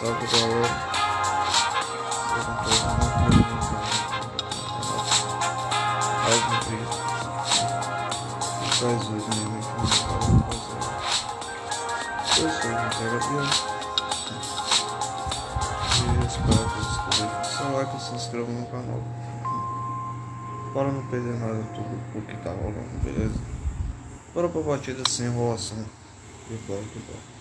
Salve galera. Bem-vindos ao mais um vídeo. Faz hoje mesmo aqui Eu sou o José Gabriel. E espero que vocês puderem seu like e se inscrevam no canal. Para não perder nada tudo o que tá rolando, beleza? Bora pra batida sem enrolação. E bora que bora.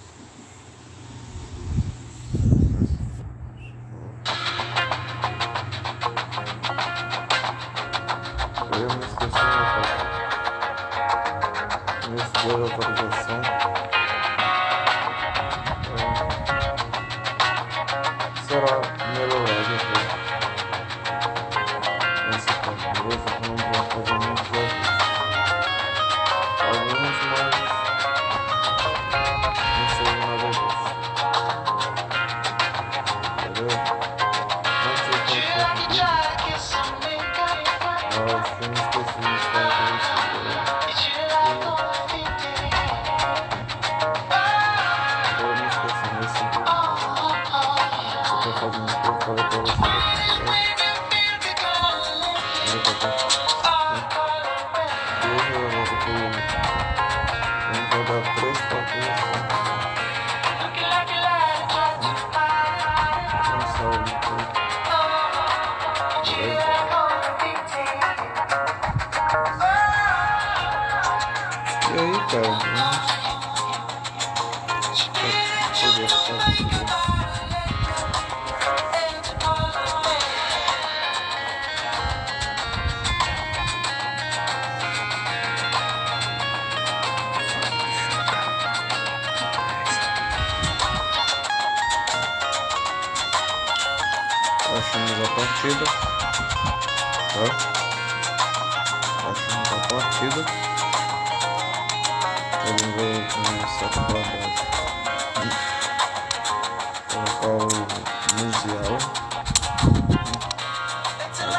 O Musial.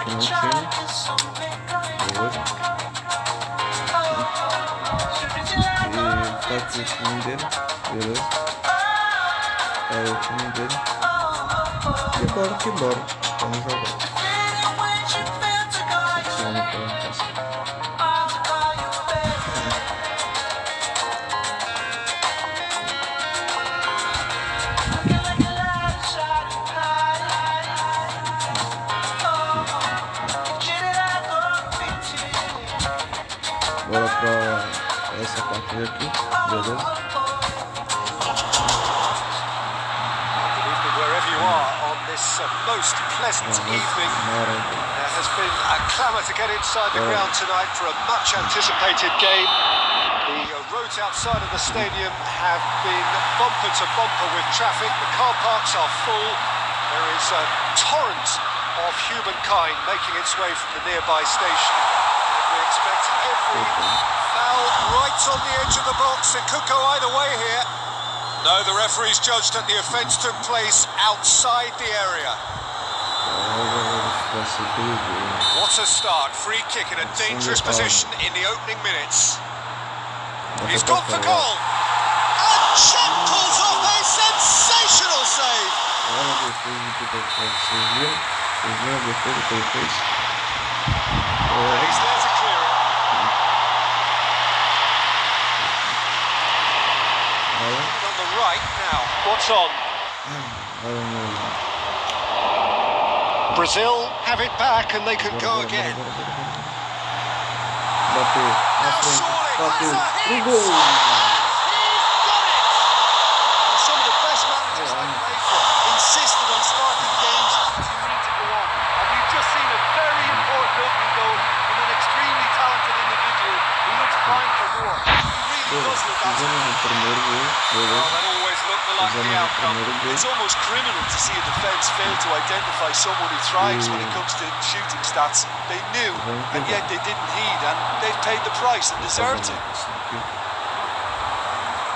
Aqui no time. Beleza? E tá aqui o time dele. Beleza? Essa partida aqui. Beleza? Good wherever you are on this uh, most pleasant evening. There has been a clamour to get inside the ground tonight for a much anticipated game. The uh, roads outside of the stadium have been bumper to bumper with traffic. The car parks are full. There is a torrent of humankind making its way from the nearby station. We expect every on the edge of the box. It could go either way here. No, the referees judged that the offence took place outside the area. Vai ser perigoso. What a start. Free kick in a dangerous position in the opening minutes. He's gone for goal. And Chet pulls off a sensational save. Olha a defesa que ele fez. Vocês viram? Vocês viram a defesa que ele fez? And he's there to clear it. Olha, On the right now. What's on? olha meu. Brazil have it back and they can go again. Bateu, na frente, bateu, pro gol! It! Some of the best managers I played insisted on starting games two minutes to go on. And we've just seen a very important opening goal from an extremely talented individual who looks primed for more. He really does look that Fizemos o primeiro gol, beleza? that always looked the likely Fizemos o outcome. It's almost criminal to see a defence fail to identify someone who thrives when it comes to shooting stats. They knew, and yet they didn't heed, and they've paid the price and deserved it.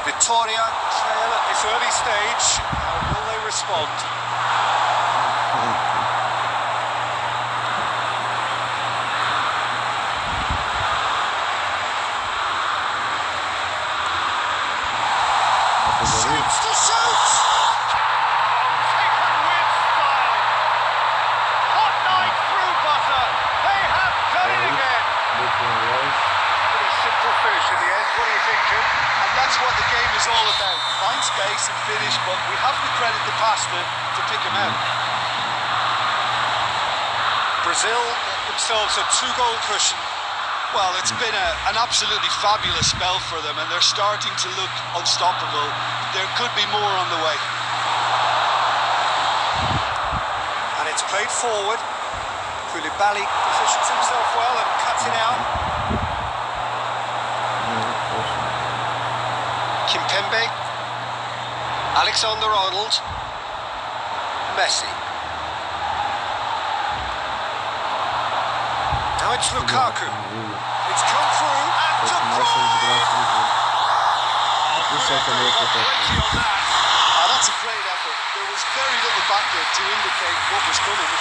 Victoria trail at this early stage. How will they respond? Vai fazer Shoots to shoot! what the game is all about. Find space and finish, but we have to credit the passer to pick him out. Brazil themselves a two-goal cushion. Well, it's been a, an absolutely fabulous spell for them, and they're starting to look unstoppable. There could be more on the way. And it's played forward. Koulibaly positions himself well and cuts it out. Kimpembe. Alexander Arnold. Messi. Now it's Lukaku. It's come through and Çok De massa Bruyne. desgraça do jogo. Bu sefer Very yok well atak. breaking on that. Ah, that's a great effort. There was very little back there to indicate what was coming.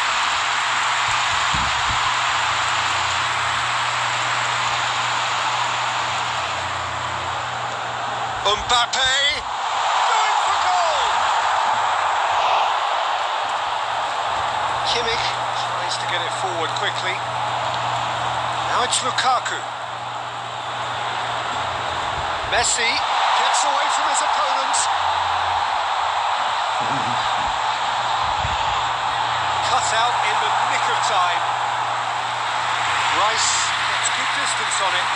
Mbappe going for goal. Kimmich tries to get it forward quickly. Now it's Lukaku. Messi gets away from his opponent. Cut out in the nick of time. Rice gets good distance on it.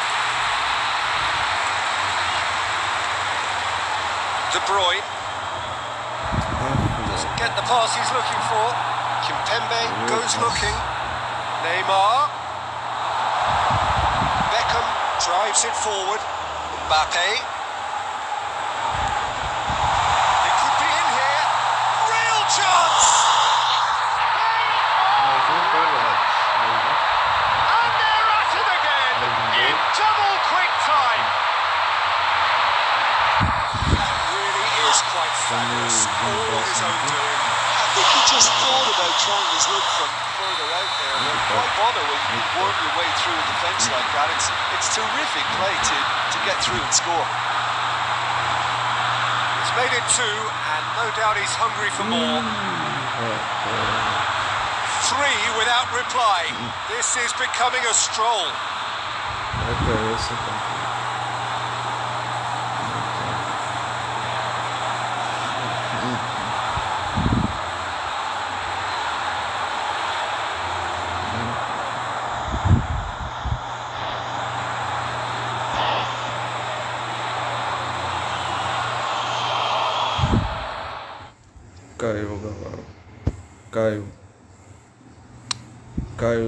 De Bruyne doesn't get the pass he's looking for. Kimpembe goes looking. Neymar. Beckham drives it forward. Mbappe. It could be in here. Real chance! And they're at it again in double quick time. That really is quite fabulous. All his own doing. I think he just thought about trying his luck from further out there. But why bother when you worm your way through a defence mm-hmm. like that? It's it's terrific play to, to get through and score. He's made it two, and no doubt he's hungry for more. Mm. Three without reply. Mm. This is becoming a stroll. É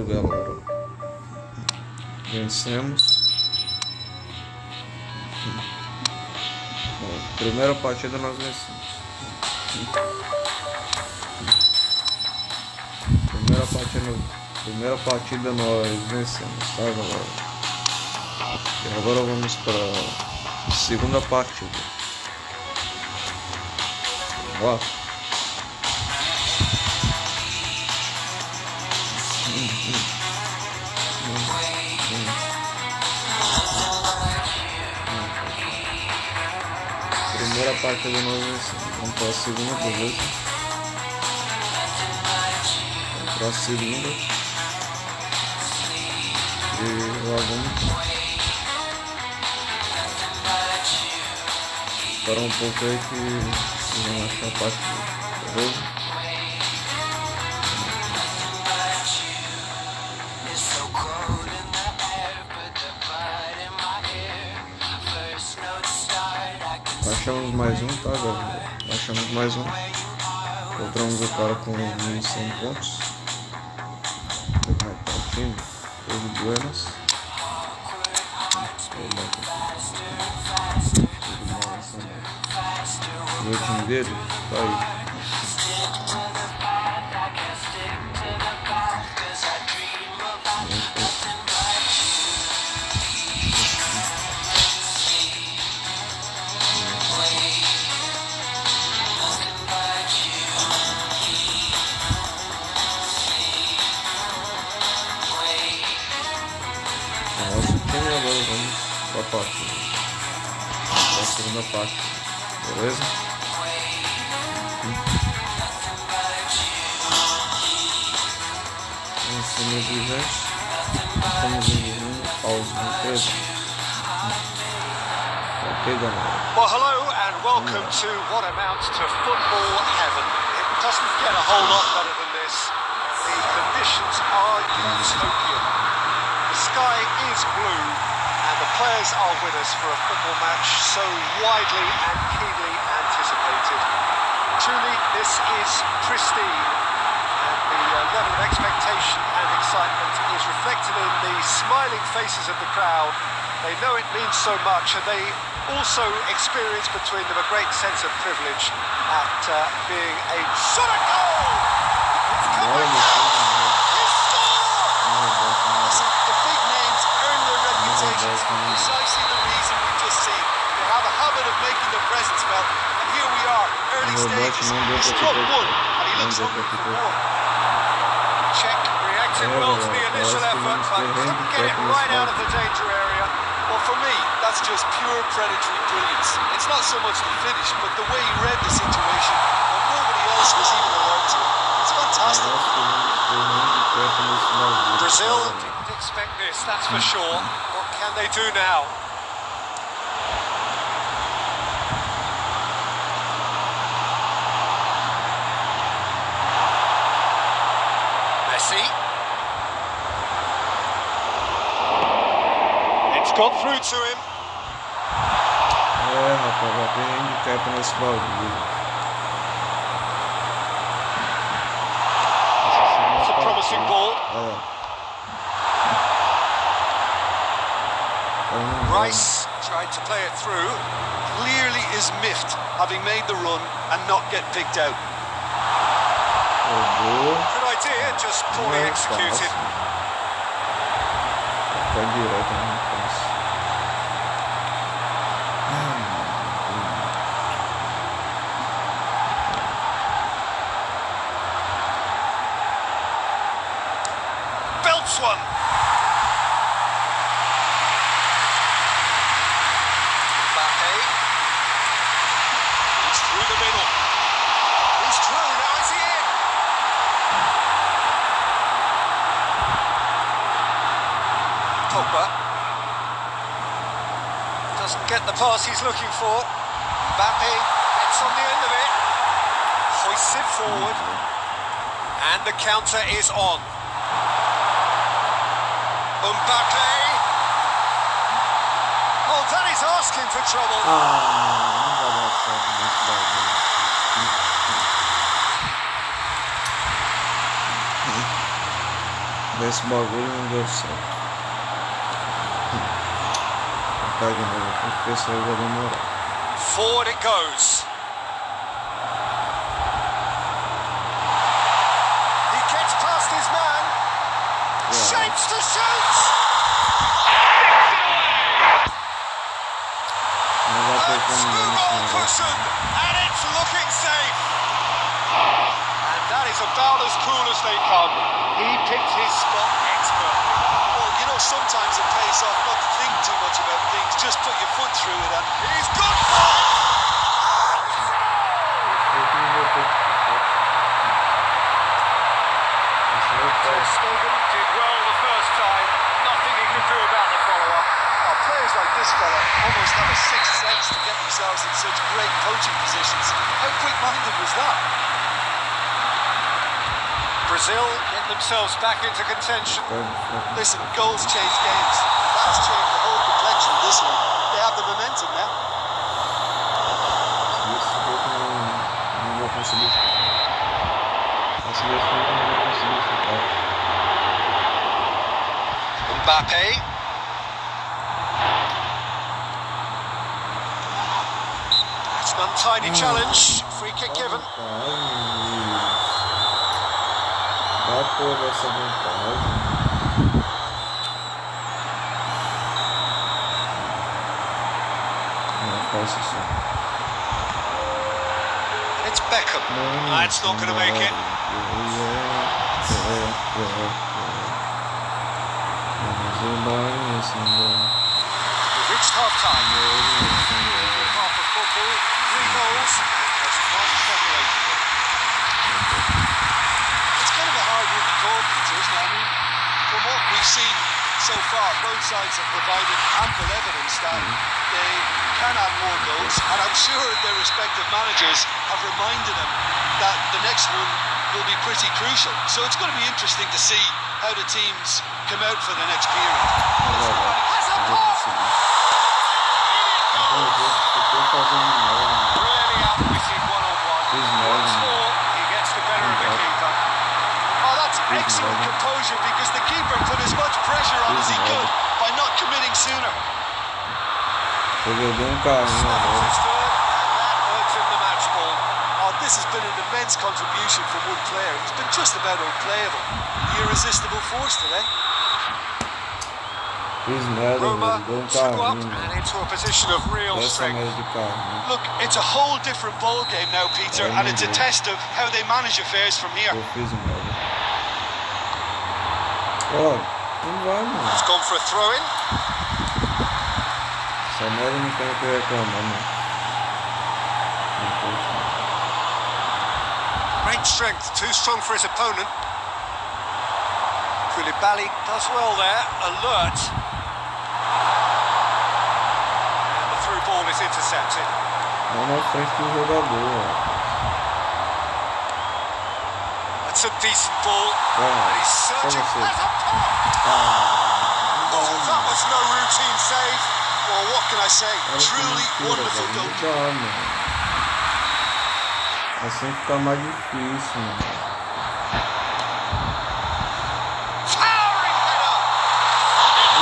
Caiu, galera. Vencemos. Bom, primeira partida nós vencemos. Primeira partida, primeira partida nós vencemos, tá galera? E agora vamos para segunda partida. Vamos Primeira partida nós vencemos. Vamos para a segunda beleza? Vamos para a segunda. E lá vamos. Parar um pouco aí que vão achar a partida. Beleza? Achamos mais um, tá galera? Achamos mais um. Encontramos o cara com 1.100 pontos. Vou marcar o time. Buenas. E o time dele tá aí. Pra partida. Pra segunda parte. Beleza? Vamos ser negligentes. Estamos indo aos 13. Pegando. Well, hello and welcome to what amounts to football heaven. It doesn't get a whole lot better than this. The conditions are utopian. The sky is blue players are with us for a football match so widely and keenly anticipated. Truly, this is pristine and the uh, level of expectation and excitement is reflected in the smiling faces of the crowd. They know it means so much and they also experience between them a great sense of privilege at uh, being a at goal! It's coming! Their reputations for precisely the reason we've just seen. They have a habit of making their presence felt, and here we are, early stages. Bosch não He pra struck one, and he Não looks hungry for more. Čech reacted well to the initial effort, the but Mr. couldn't get it right out of the danger area. Well, for me, that's just pure predatory brilliance. It's not so much the finish, but the way he read the situation when nobody else was even alert to it. It's fantastic. Brazil didn't expect this, that's for sure. Can they do now? Messi. It's got through to him. É, rapaz, vai ter handicap nesse bagulho. It's a promising ball. Olha Rice tried to play it through. Clearly is miffed, having made the run and not get picked out. Roubou. Good idea, just poorly Não é executed. The pass he's looking for. Mbappe gets on the end of it. Hoists it forward. And the counter is on. Mbappe. Oh, that is asking for trouble. Ah, não vai dar certo nesse bagulho. Nesse bagulho não deu certo. Tá de novo, porque isso aí vai demorar. Forward it goes. He gets past his man. Shapes to shoot. Não vai ter And como through dar ball nesse negócio. cushion, and it's looking safe. And that is about as cool as they come. He picked his spot like this fella almost have a sixth sense to get themselves in such great coaching positions. How quick-minded was that? Brazil get themselves back into contention. Listen, goals change games. That's changed the whole complexion of this one. They have the momentum now. Isso eu que não, não vou conseguir ficar. Conseguir ficar, não vou conseguir ficar. Mbappe. It's an untidy hmm. challenge. Free kick given. Vantagem. Dá toda essa vantagem. Não é fácil isso. It's Beckham. It's not going to make it. Hmm. We've reached half time. Half of football, three goals, and just one separating them. It's kind of a hard one to call, Peter, isn't it? I mean, from what we've seen so far, both sides have provided ample evidence that they can add more goals, and I'm sure their respective managers have reminded them that the next one will be pretty crucial. So it's going to be interesting to see how the teams come out for the next period a eu vou ball! conseguir. Agora eu vou, eu tô fazendo merda. Really outwitted one on one. He's more Once than- more, he gets the better of the Yeah. keeper. Oh, composure because the keeper put as much pressure on as he could by not committing sooner. Joguei bem carrinho Snaps agora. his third, and that earns him the match ball. Oh, this has been an immense contribution from one player. He's been just about unplayable. The irresistible force today. Fiz merda, Roma. Deu um carrinho. and into a position of real strength. Look, it's a whole different ball game now, Peter, and it's a test of how they manage affairs from here. Eu fiz merda. Ó, não vai, mano. He's gone for a throw in. So merda não tem o que reclamar, mano. Não posso. Great strength, too strong for his opponent. Koulibaly does well there, alert. And the through ball is intercepted. Na frente do jogador, ó. That's a decent ball. Vai, And he's searching. Has a pop! Oh, that was no routine save. Well, what can I say? Truly wonderful velho. Não goalkeeping. dá, mano. Assim fica mais difícil, mano. Towering header!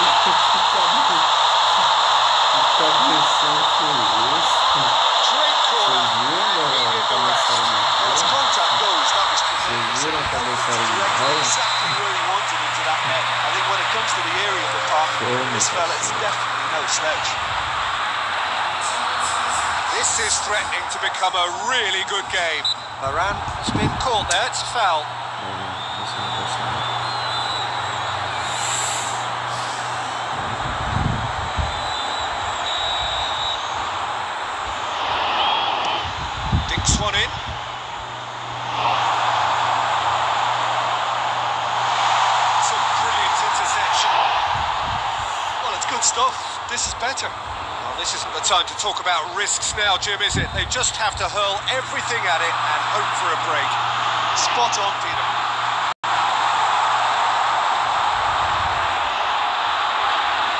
Eita, que cabeça. Que cabeção foi esse? Great corner. Vocês viram, galera? A cabeçada de As raio? contact goes, that was Vocês tremendous. viram a cabeçada de Directed raio? exactly where he wanted into that net. I think when it comes to the area of the park, Sure, this Mr. fella is definitely no slouch. This is threatening to become a really good game. Varane has been caught there, it's a foul. Talk about risks now, Jim, is it? They just have to hurl everything at it and hope for a break. Spot on, Peter.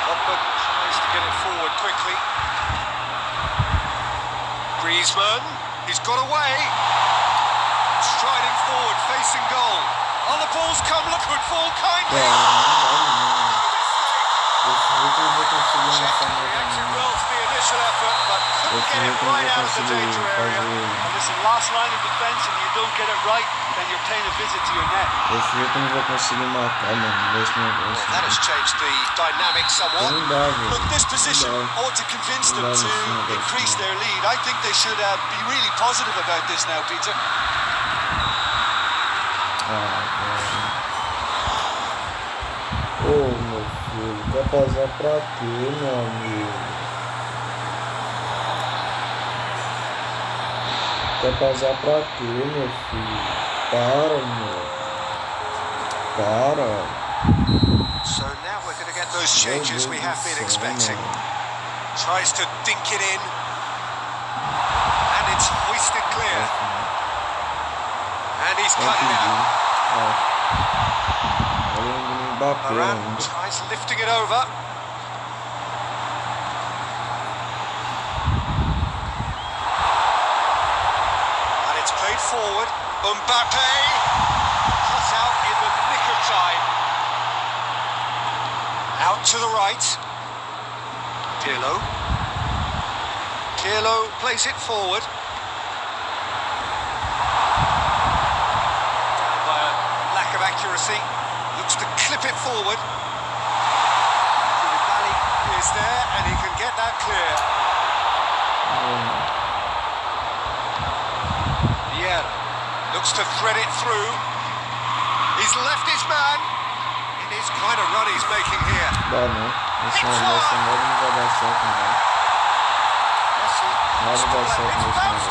Pogba tries to get it forward quickly. Griezmann, he's got away. Striding forward, facing goal. Oh, the ball's come, look, would fall kindly. não dá, mano. Esse jeito eu não vou conseguir Čech lançar mais reacted nenhum. well to the initial effort, but couldn't get it jeito eu não right out of the danger area. And listen, last line of defence, and you don't get it right, then you're paying a visit to your net. Desse jeito eu não vou conseguir matar, mano. Desse negócio. That has changed the dynamic somewhat. Look, this position ought to convince them to it's not, it's increase their lead. I think they should uh, be really positive about this now, Peter. Ô, meu filho, quer pausar pra quê, meu amigo? Quer pausar pra quê, meu filho? Para, meu. Para. So now we're going to get those changes we have been Meu Deus do céu, expecting. Tries to dink it in. And it's hoisted clear. And he's cut it out. Ó. Olha o Mbappé Varane tries lifting it over. Played forward. Mbappe cut out in the nick of time. Out to the right. Pirlo. Pirlo plays it forward. By a lack of accuracy. Looks to clip it forward. Koulibaly is there and he can get that clear. Looks to thread it through. He's left his man. It is quite a run he's making here. Bad, man. Esse é um negócio agora não vai dar certo, não. Nada vai dar certo save. negócio.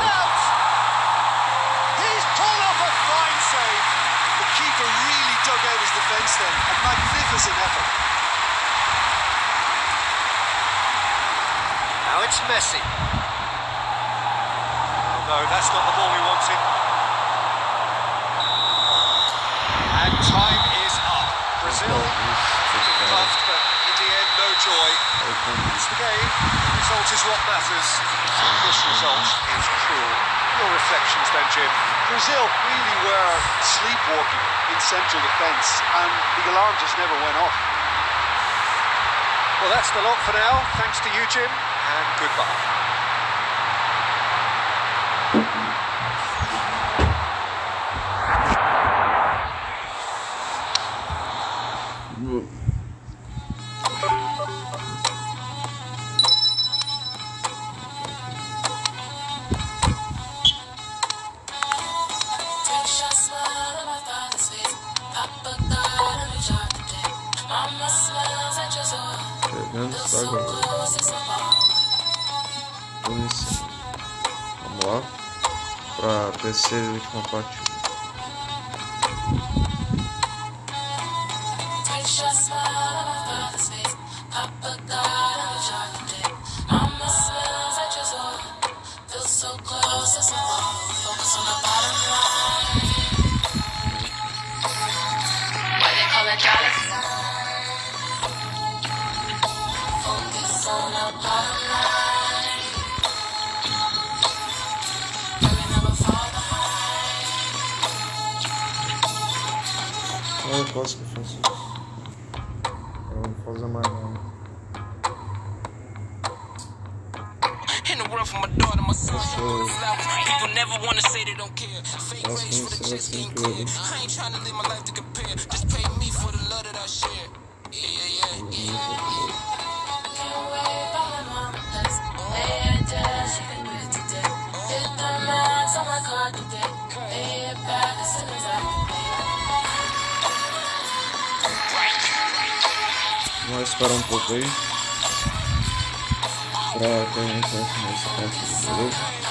keeper really dug out his defence then. A magnificent effort. Now it's Messi. Oh no, that's not the ball we wanted. Okay. the result is what matters. This result is cruel. Your reflections then, Jim. Brazil really were sleepwalking in central defence, and the alarm just never went off. Well, that's the lot for now. Thanks to you, Jim, and goodbye. Whoa. Né? Não está jogando. Vamos lá. Para terceira e última. ain't clear. I ain't trying to live my life to compare. Just pay me for the love that I share. Yeah, yeah, yeah. Vamos esperar um pouco aí. Pra terminar essa parte do jogo.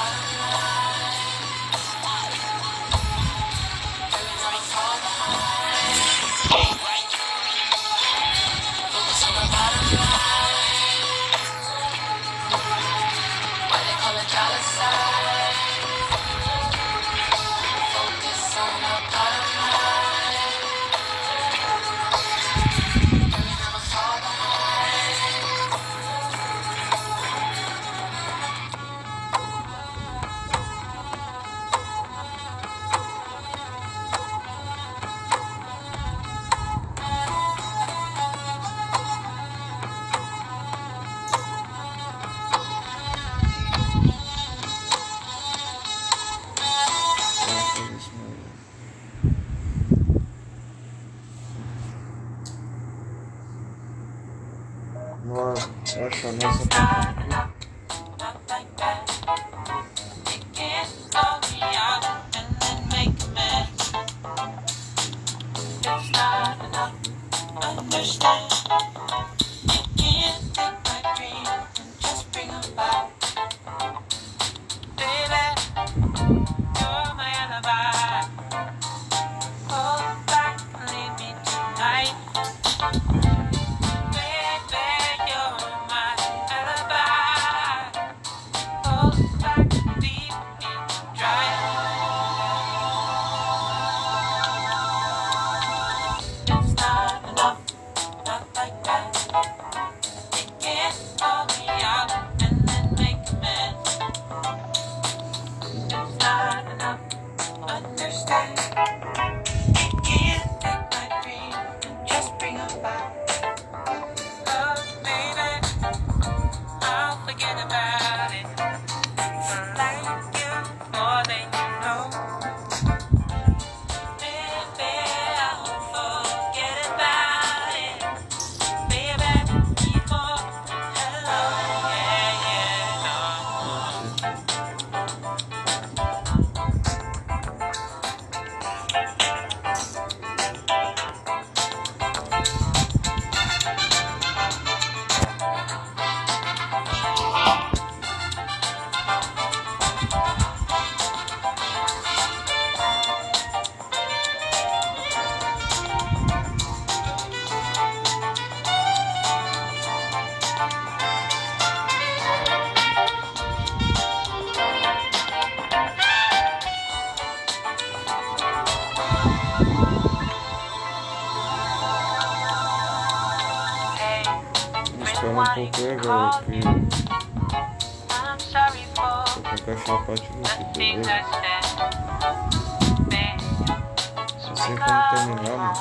Assim como terminamos,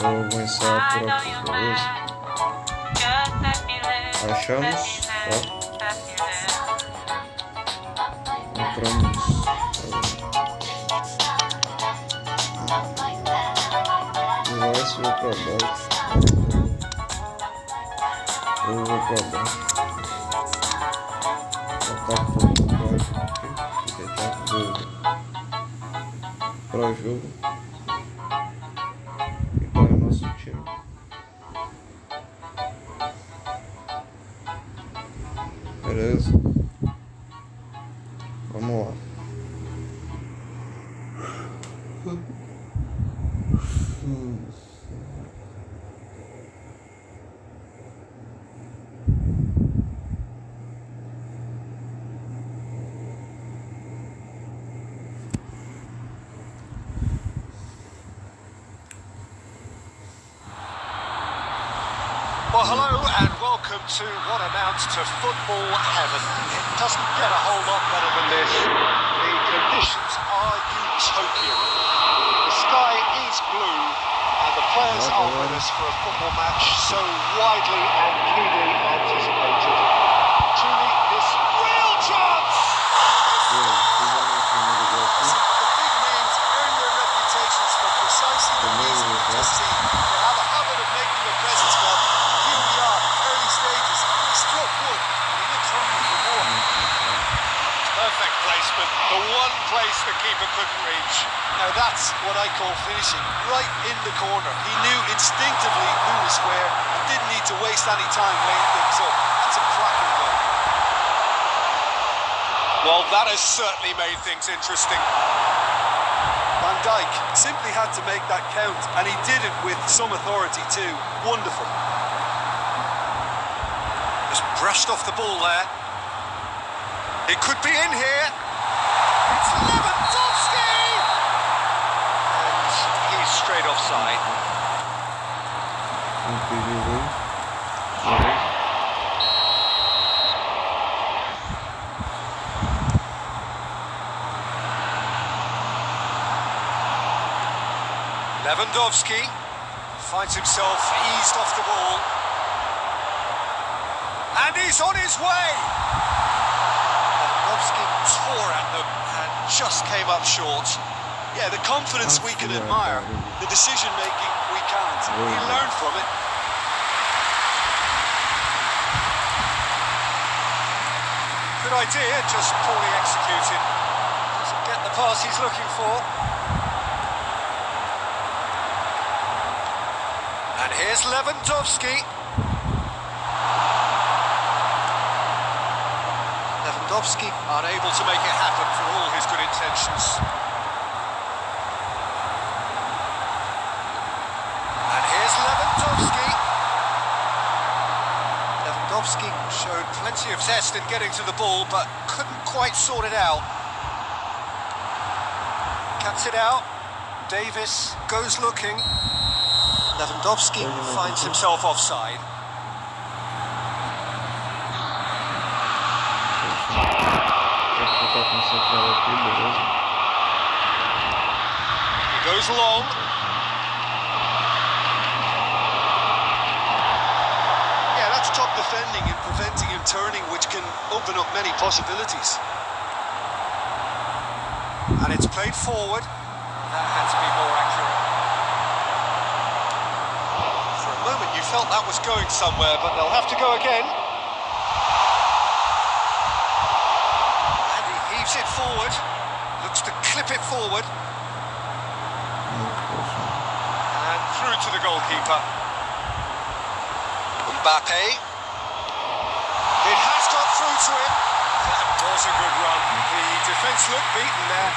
eu vou ensaiar I por know aqui, you're beleza? mad. Just let me live. Achamos, Let me tá? live. Let me live. Entramos. E vai subir pra baixo. Eu vou pra baixo. Botar tudo pra baixo aqui. E deixar tudo pra jogo. O nosso time. Beleza? Vamos lá. Well, hello and welcome to what amounts to football heaven. It doesn't get a whole lot better than this. The conditions are utopian. The sky is blue and the players are with us for a football match so widely and keenly anticipated. Truly, this real chance! The big names earn their reputations for precisely the reason we've just seen. They have a habit of making a presence felt. Here we are, early stages. He struck wood, and he looks hungry for more. Perfect placement. The one place the keeper couldn't reach. Now that's what I call finishing, right in the corner. He knew instinctively who was where and didn't need to waste any time laying things up. That's a cracking goal. Well, that has certainly made things interesting. Van Dijk simply had to make that count, and he did it with some authority too. Wonderful. Just brushed off the ball there. It could be in here. It's Lewandowski! And he's straight offside. Lewandowski finds himself eased off the ball. And he's on his way! Lewandowski tore at them just came up short. Yeah, the confidence we can admire, the decision making we can't. He learned from it. Good idea, just poorly executed. Doesn't get the pass he's looking for. And here's Lewandowski. Lewandowski unable to make it happen for all his good intentions. And here's Lewandowski. Lewandowski showed plenty of zest in getting to the ball, but couldn't quite sort it out. Cuts it out. Davis goes looking. Lewandowski finds himself offside. Ficar concentrado aqui, beleza? He goes long. Yeah, that's top defending and preventing him turning, which can open up many possibilities. And it's played forward. That had to be more accurate. For a moment you felt that was going somewhere, but they'll have to go again. And he heaves it forward. It forward. And through to the goalkeeper. Mbappe. It has got through to him. That was a good run. The defence looked beaten there.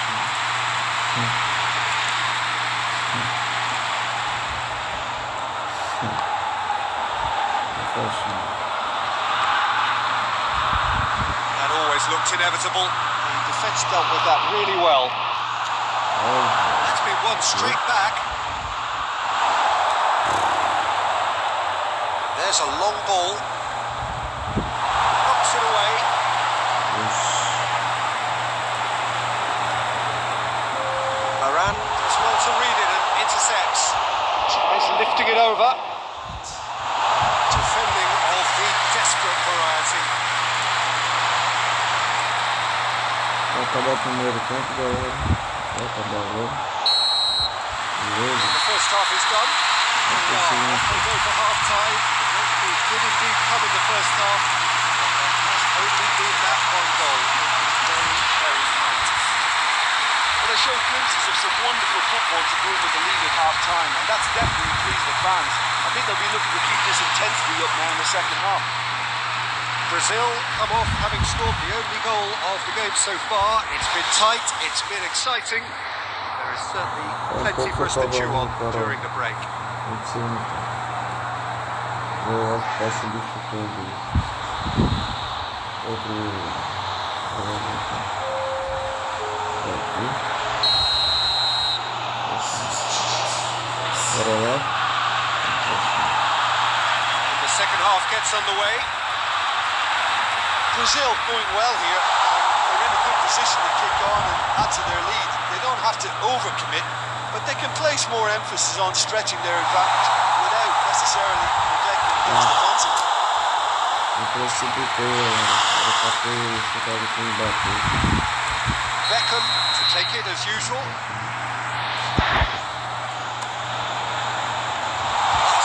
That always looked inevitable. The defence dealt with that really well. Oh. That's been one straight back. There's a long ball. Knocks it away. Yes. Moran has well to read it and intercepts. It's lifting it over. Defending of the desperate variety. Vou acabar o primeiro tempo, galera. Vai acabar agora. Beleza. The first half is done. And off we go for half time. We did indeed come in the first half. Uh, there has only been that one goal. Very, very tight. Well, they showed glimpses of some wonderful football to go with the lead at half time, and that's definitely pleased the fans. I think they'll be looking to keep this intensity up now in the second half. Brazil come off having scored the only goal of the game so far. It's been tight, it's been exciting. There is certainly plenty for us to chew on during the break. Tem que ser. Eu acho que passa o bicho. Outro. Bora lá. The second half gets underway. Brazil going well here, and they're in a good position to kick on and add to their lead. They don't have to overcommit, but they can place more emphasis on stretching their advantage without necessarily neglecting things ah. defensively. Não precipitou. Era pra ter ficado com o. Beckham to take it as usual.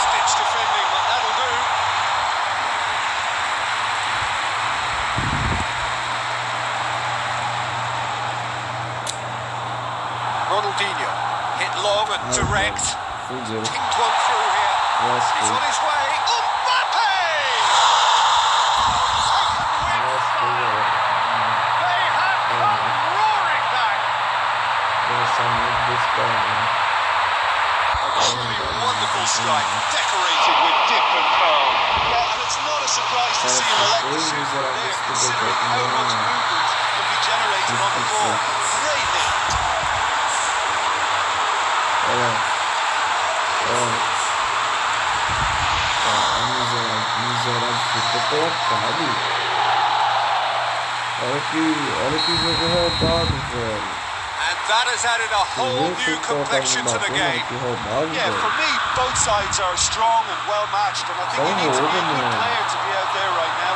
Stitch defending, but that'll do. Ronaldinho hit long and direct. Pinged one through here. He's on his way. Mbappe! Second win. Lascou, galera. They have come roaring back. Pensar muito desse cara. né? A wonderful strike, decorated with dip and curl. Yeah, and it's not a surprise to see him elect the super there, considering how much movement can be generated on the ball. Great hit. Olha lá. Olha. Ó, a miserável, miserável ficou colocado. Olha que, olha que jogo roubado, velho. And that has added a whole new complexion to the game. Yeah, for me, both sides are strong and well matched, and I think you need to be a good player to be out there right now.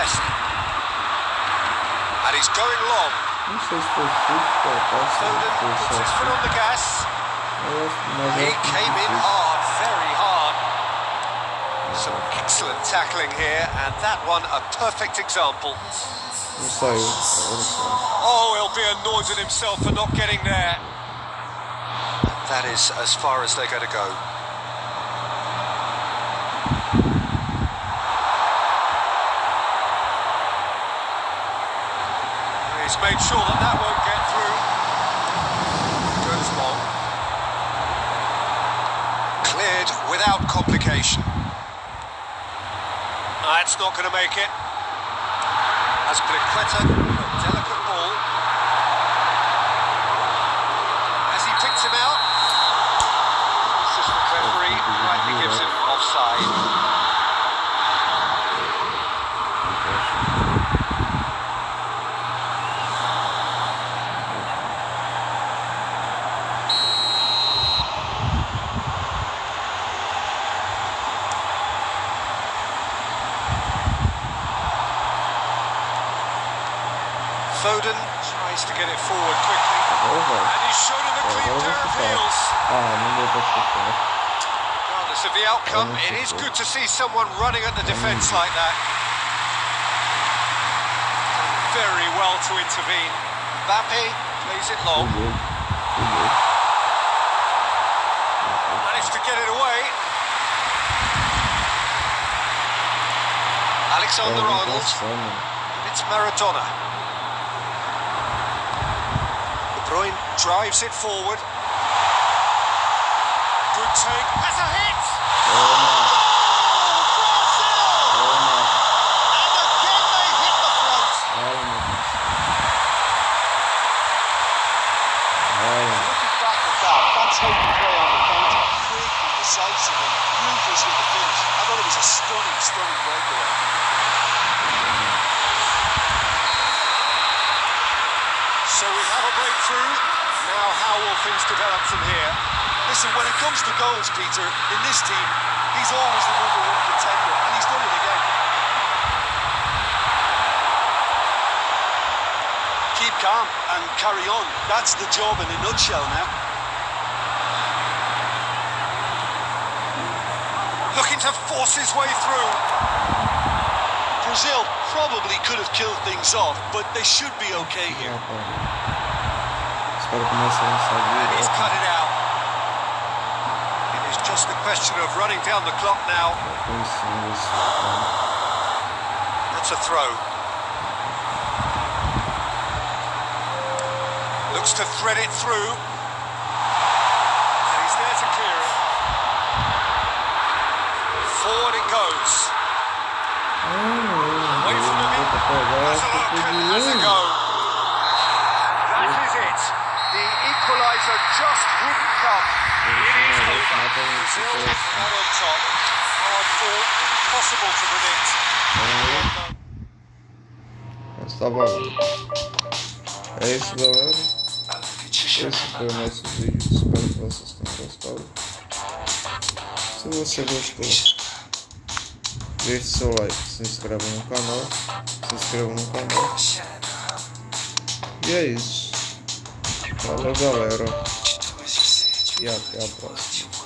Messi. And he's going long. Não sei se foi chute, colocar, se foi puts foot on the gas. Eu acho que mais He came in hard, very hard. Some excellent tackling here, and that one a perfect example. Não saiu. Oh, he'll be annoyed with himself for not getting there. That is as far as they're going to go. He's made sure that that won't get through. Long. Cleared without complication. That's not going to make it. Azpilicueta, a delicate ball. As he picks him out, assistant referee rightly gives him offside. Foden tries to get it forward quickly. Agora vai. And he's shown him a clean Agora pair vai of chutar. heels. Ah, não deu pra chutar. Regardless of the outcome, Almost it is equal. good to see someone running at the defence like that. Very well to intervene. Mbappe plays it long, managed to get it away. Alexander Arnold, it's Maradona. De Bruyne drives it forward. Good take, has a hit! Toma, Brazil! toma. And again they hit the front. Ai, meu Deus. Ai, Looking back at that, that's how you play on the counter. Quick and decisive and ruthless with the finish. I thought it was a stunning, stunning breakaway. So we have a breakthrough. Now, how will things develop from here? Listen, when it comes to goals, Peter, in this team, he's always the number one contender, and he's done it again. Keep calm and carry on. That's the job in a nutshell now. Looking to force his way through. Brazil probably could have killed things off, but they should be okay here. And he's cut it out. It is just a question of running down the clock now. That's a throw. Looks to thread it through. And he's there to clear it. Forward it goes. Oh. Away from the mid. Has a look and has a go. That is it. The equaliser just wouldn't come. It is over. Brazil not on top. Hard fought, impossible to predict. Mas tá bom. É isso, galera. Esse foi o nosso vídeo. Espero que vocês tenham gostado. Se você gostou, deixe seu like, se inscreva no canal, se inscreva no canal. E é isso. Valeu, galera. E até a próxima.